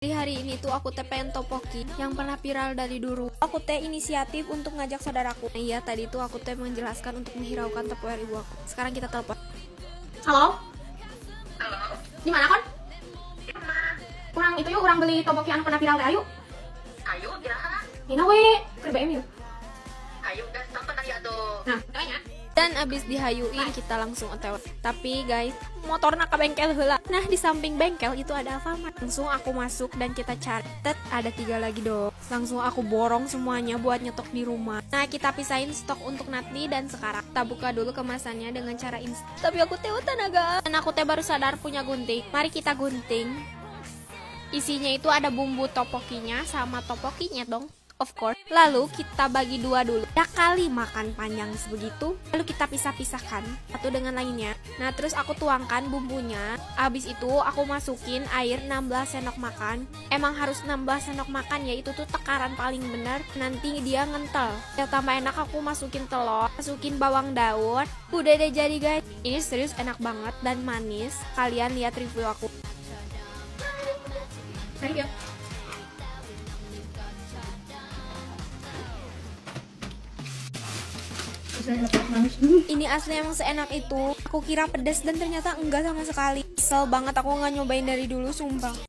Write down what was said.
Di hari ini tuh aku teh pengen topoki yang pernah viral dari dulu. Aku teh inisiatif untuk ngajak saudaraku. Nah, iya, tadi tuh aku teh menjelaskan untuk menghiraukan tepung ibu aku. Sekarang kita telepon. Halo, Halo, di mana kon? Kurang itu yuk, kurang beli topoki anu pernah viral teh ayo. Ayo, kiraha. Ini we, ke BM yuk. Ayo, udah tonton aja tuh. Nah, namanya. Dan abis dihayuin kita langsung otw. Tapi guys, motornya ke bengkel heula. Nah di samping bengkel itu ada Alfamart. Langsung aku masuk dan kita cari. Tet, ada tiga lagi dong. Langsung aku borong semuanya buat nyetok di rumah. Nah kita pisahin stok untuk Natli dan sekarang kita buka dulu kemasannya dengan cara instan. Tapi aku teh tenaga. Dan aku teh baru sadar punya gunting. Mari kita gunting. Isinya itu ada bumbu topokinya sama topokinya dong. Of course. Lalu kita bagi dua dulu. Ya kali makan panjang sebegitu. Lalu kita pisah-pisahkan satu dengan lainnya. Nah, terus aku tuangkan bumbunya. Habis itu aku masukin air 16 sendok makan. Emang harus 16 sendok makan ya, itu tuh takaran paling benar. Nanti dia ngentel. Ya tambah enak aku masukin telur, masukin bawang daun. Udah deh jadi guys. Ini serius enak banget dan manis. Kalian lihat review aku. Thank you. Ini asli emang seenak itu. Aku kira pedas dan ternyata enggak sama sekali. Kesel banget aku nggak nyobain dari dulu, sumpah.